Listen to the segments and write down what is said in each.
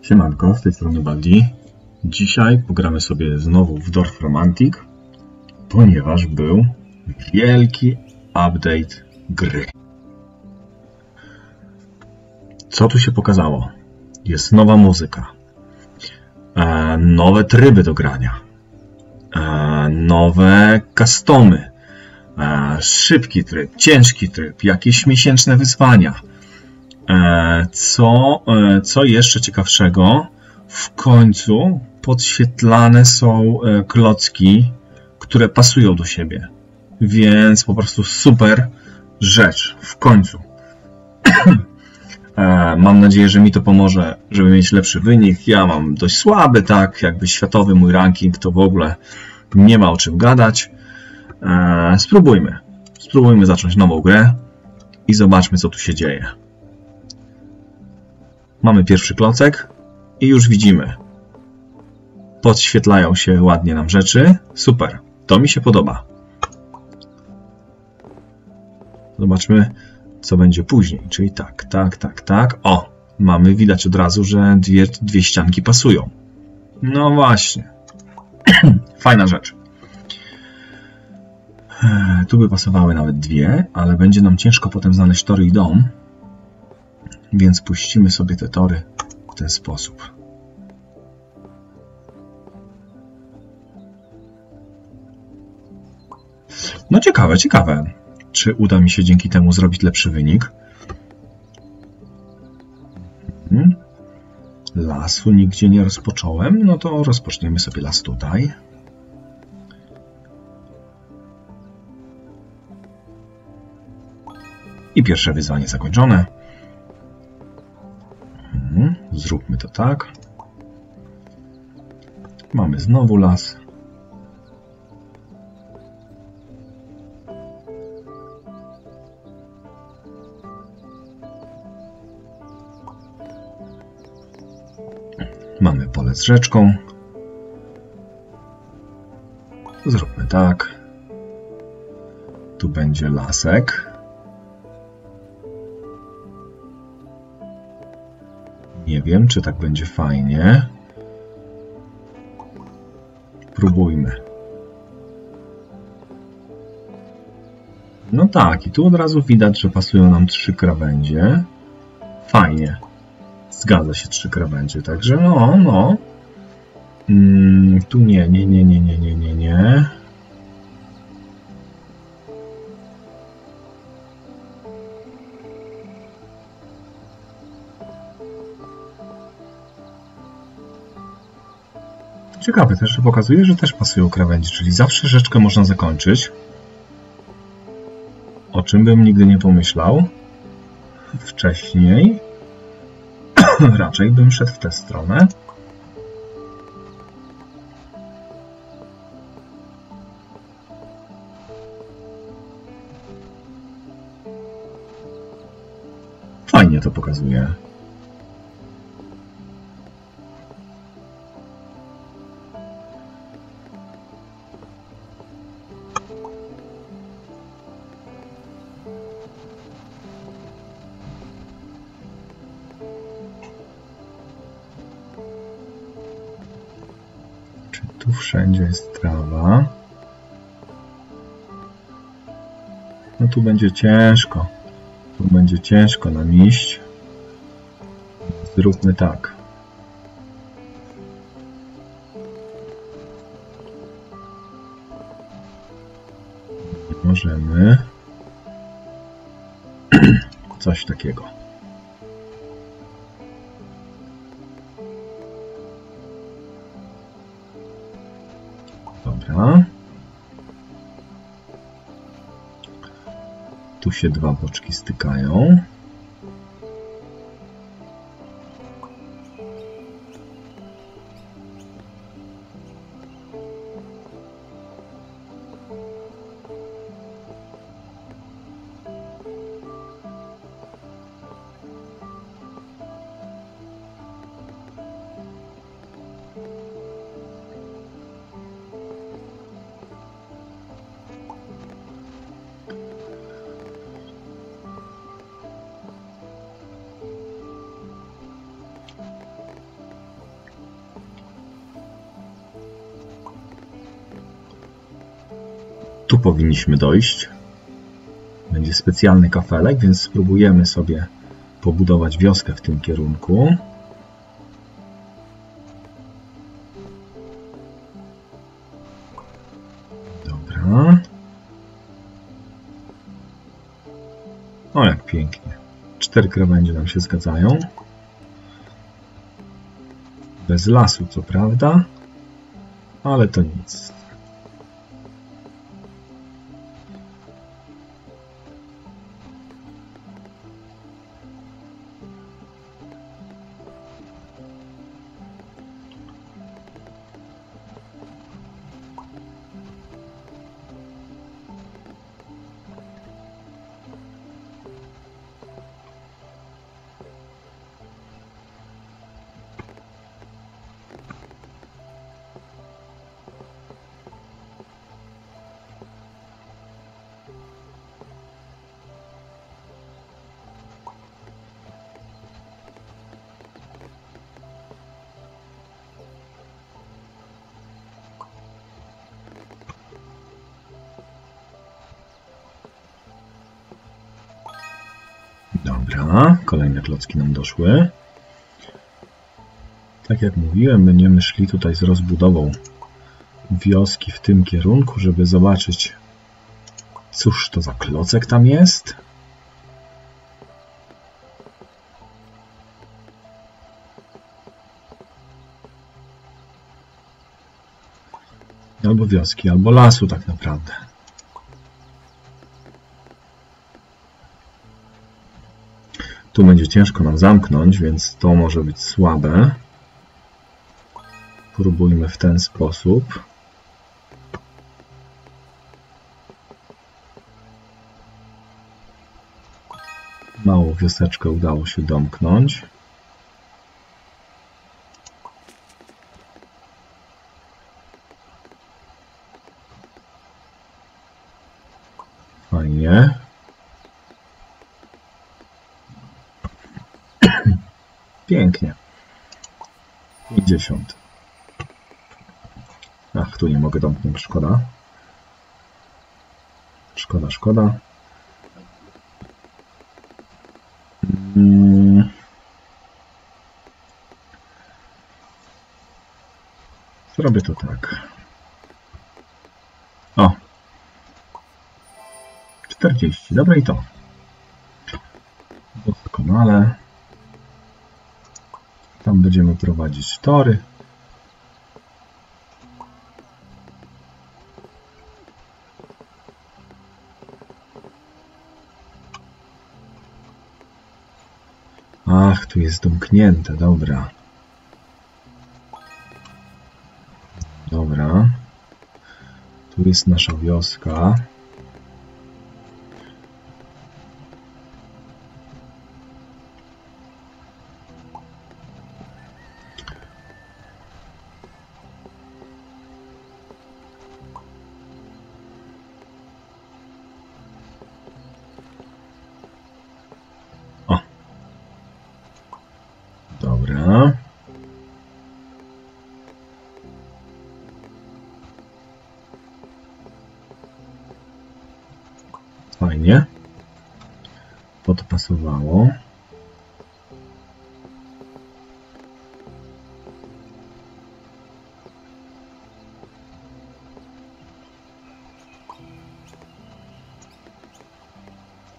Siemanko, z tej strony Baldi. Dzisiaj pogramy sobie znowu w Dorf Romantic, ponieważ był wielki update gry. Co tu się pokazało? Jest nowa muzyka, e, nowe tryby do grania, e, nowe customy, e, szybki tryb, ciężki tryb, jakieś miesięczne wyzwania. E, co, e, co jeszcze ciekawszego? W końcu podświetlane są e, klocki, które pasują do siebie. Więc po prostu super rzecz. W końcu. Mam nadzieję, że mi to pomoże, żeby mieć lepszy wynik. Ja mam dość słaby, tak, jakby światowy mój ranking, to w ogóle nie ma o czym gadać. Spróbujmy. Spróbujmy zacząć nową grę i zobaczmy, co tu się dzieje. Mamy pierwszy klocek i już widzimy. Podświetlają się ładnie nam rzeczy. Super, to mi się podoba. Zobaczmy, co będzie później. Czyli tak, tak, tak, tak. O, mamy, widać od razu, że dwie, dwie ścianki pasują. No właśnie. Fajna rzecz. Tu by pasowały nawet dwie, ale będzie nam ciężko potem znaleźć tory i dom, więc puścimy sobie te tory w ten sposób. No ciekawe, ciekawe. Czy uda mi się dzięki temu zrobić lepszy wynik? Hmm. Lasu nigdzie nie rozpocząłem, no to rozpoczniemy sobie las tutaj. I pierwsze wyzwanie zakończone. Zróbmy to tak. Mamy znowu las. Mamy pole z rzeczką. Zróbmy tak. Tu będzie lasek. Nie wiem, czy tak będzie fajnie. Próbujmy. No tak, i tu od razu widać, że pasują nam trzy krawędzie. Fajnie. Zgadza się trzy krawędzie, także no, no. Mm, tu nie, nie, nie, nie, nie, nie, nie, nie. Ciekawe też, że pokazuje, że też pasują krawędzie, czyli zawsze rzeczkę można zakończyć. O czym bym nigdy nie pomyślał wcześniej. Raczej bym szedł w tę stronę. Fajnie to pokazuje. Tu wszędzie jest trawa? No tu będzie ciężko. Tu będzie ciężko nam iść. Zróbmy tak. Możemy coś takiego. Dobra. Tu się dwa boczki stykają. Tu powinniśmy dojść. Będzie specjalny kafelek, więc spróbujemy sobie pobudować wioskę w tym kierunku. Dobra. O, jak pięknie. Cztery krawędzie nam się zgadzają. Bez lasu, co prawda, ale to nic. Dobra, kolejne klocki nam doszły. Tak jak mówiłem, będziemy szli tutaj z rozbudową wioski w tym kierunku, żeby zobaczyć, cóż to za klocek tam jest. Albo wioski, albo lasu tak naprawdę. Tu będzie ciężko nam zamknąć, więc to może być słabe. Próbujmy w ten sposób. Małą wioseczkę udało się domknąć. Fajnie. Pięknie. 50. Ach, tu nie mogę domknąć, szkoda. Szkoda, szkoda. Mm. Zrobię to tak. O. 40. Dobra i to. Doskonale. Będziemy prowadzić tory. Ach, tu jest domknięte, dobra. Dobra. Tu jest nasza wioska. Fajnie. Podpasowało.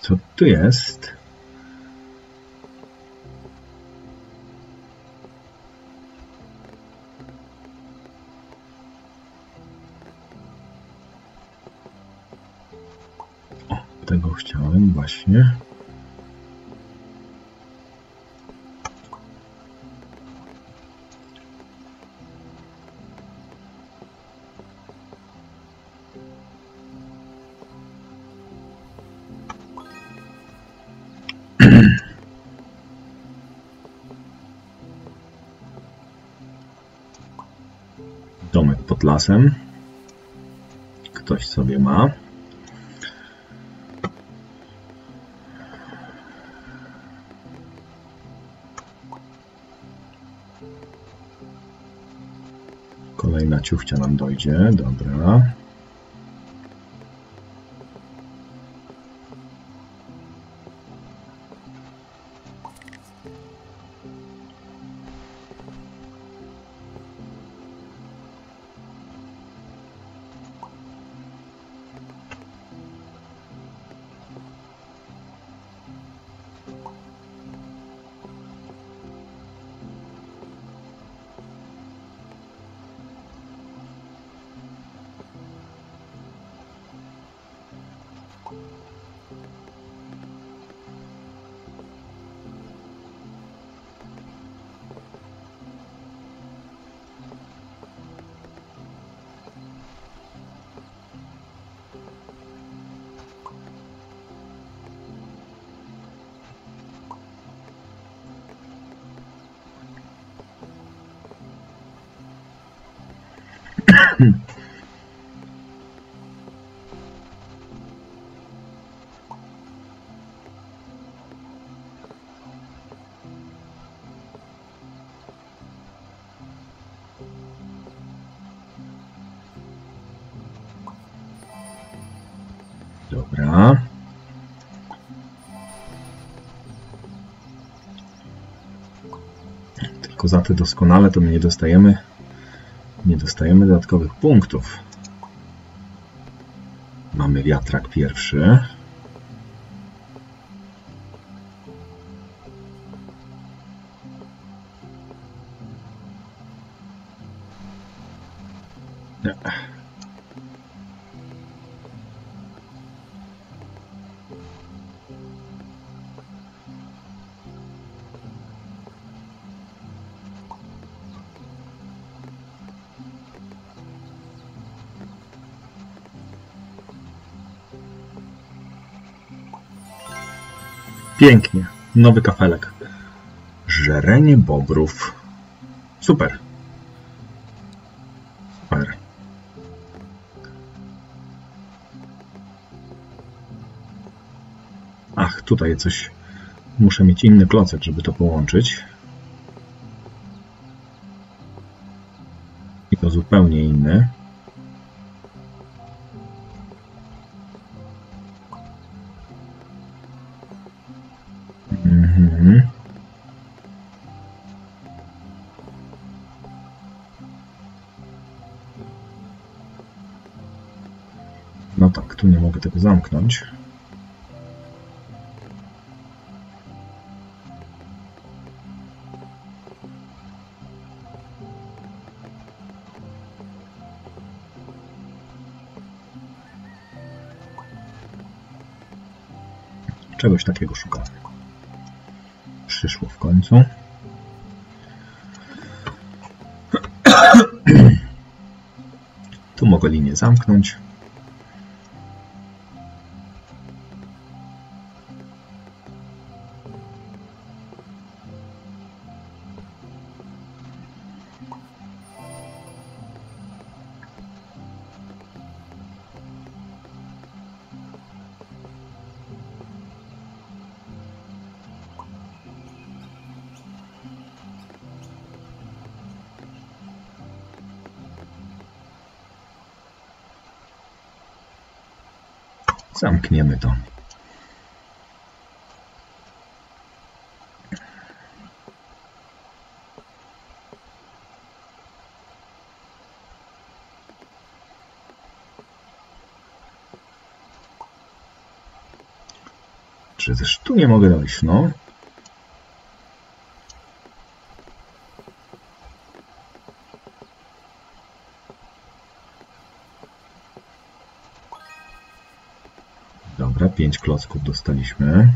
Co tu jest? Tego chciałem właśnie. Domek pod lasem. Ktoś sobie ma. Kolejna ciuchcia nam dojdzie, dobra. Tylko za te doskonale to my nie dostajemy nie dostajemy dodatkowych punktów. Mamy wiatrak pierwszy. Pięknie. Nowy kafelek. Żerenie bobrów. Super. Super. Ach, tutaj coś. Muszę mieć inny klocek, żeby to połączyć. I to zupełnie inny. Mogę tego zamknąć. Czegoś takiego szukałem. Przyszło w końcu. Tu mogę linię zamknąć. Zamkniemy to. Czy też tu nie mogę dojść, no? Dobra, pięć klocków dostaliśmy.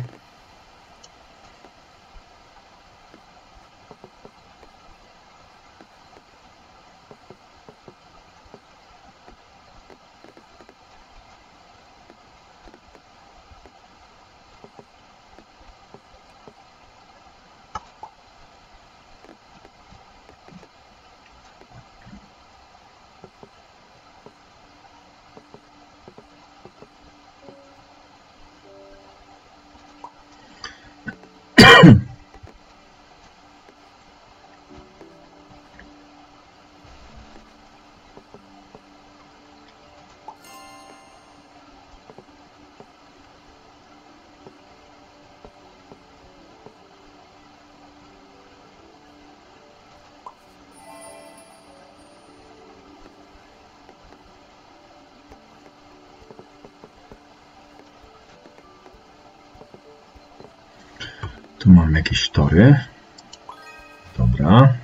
Tu mam jakieś tory. Dobra.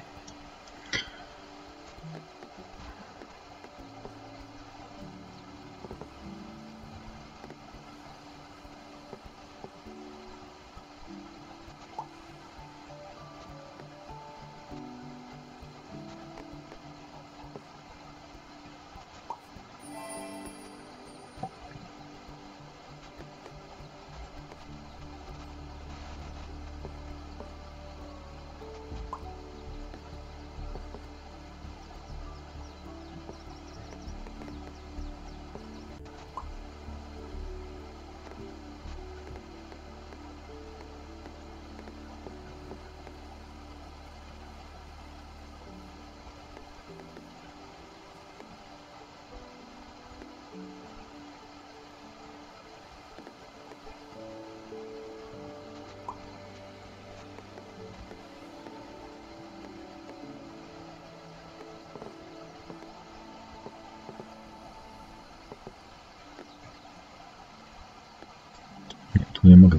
Tu nie mogę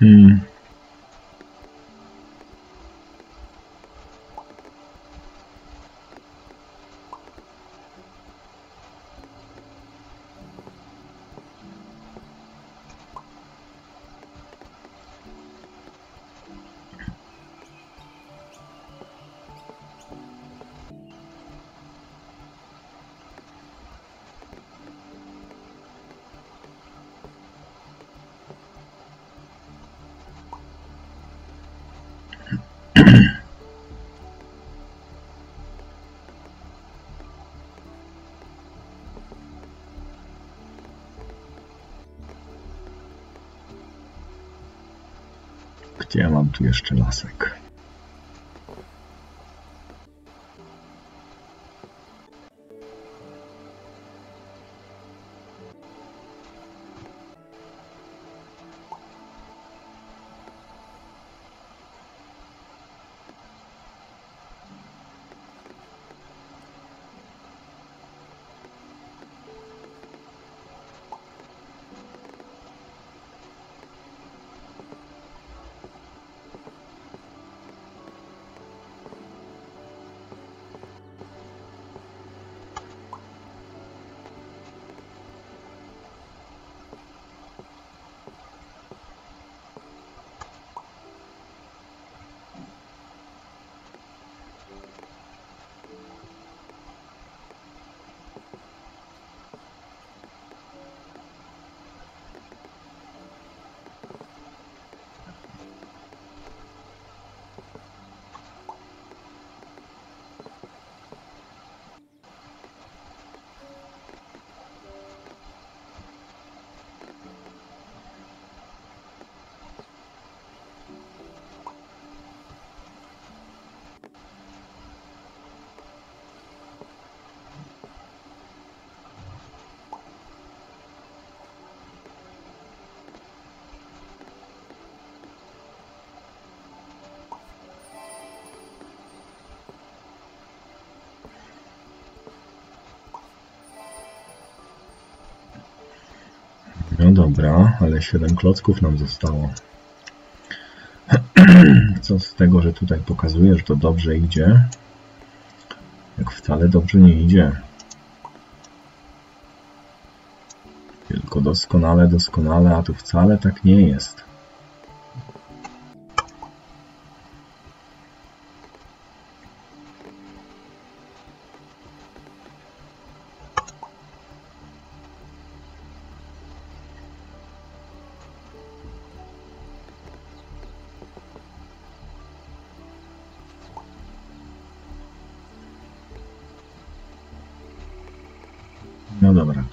postawić. Ja mam tu jeszcze lasek? Dobra, ale 7 klocków nam zostało. Co z tego, że tutaj pokazuje, że to dobrze idzie? Jak wcale dobrze nie idzie. Tylko doskonale, doskonale, a tu wcale tak nie jest.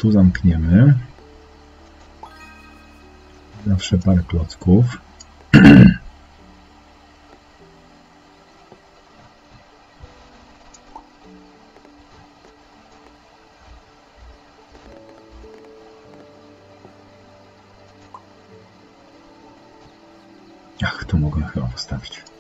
Tu zamkniemy. Zawsze parę klocków. Ach, tu mogę chyba postawić.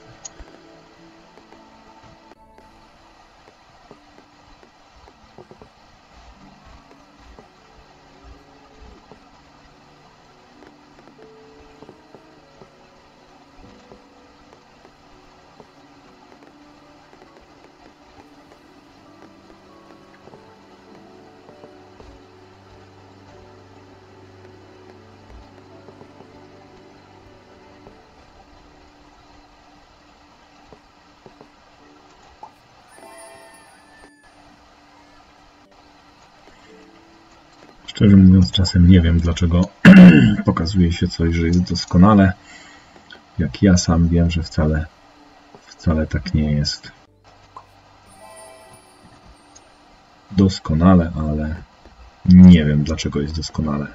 Mówiąc, czasem nie wiem, dlaczego pokazuje się coś, że jest doskonale, jak ja sam wiem, że wcale, wcale tak nie jest. Doskonale, ale nie wiem, dlaczego jest doskonale.